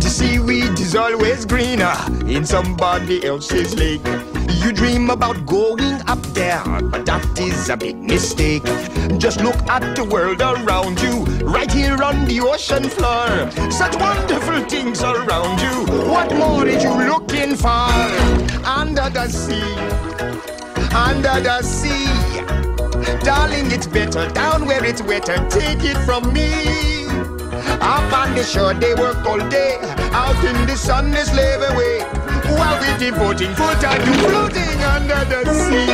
The seaweed is always greener in somebody else's lake. You dream about going up there, but that is a big mistake. Just look at the world around you, right here on the ocean floor. Such wonderful things around you. What more are you looking for? Under the sea, under the sea. Darling, it's better down where it's wetter. Take it from me. Shore, they work all day. Out in the sun, they slave away. While we devoting full time to floating under the sea.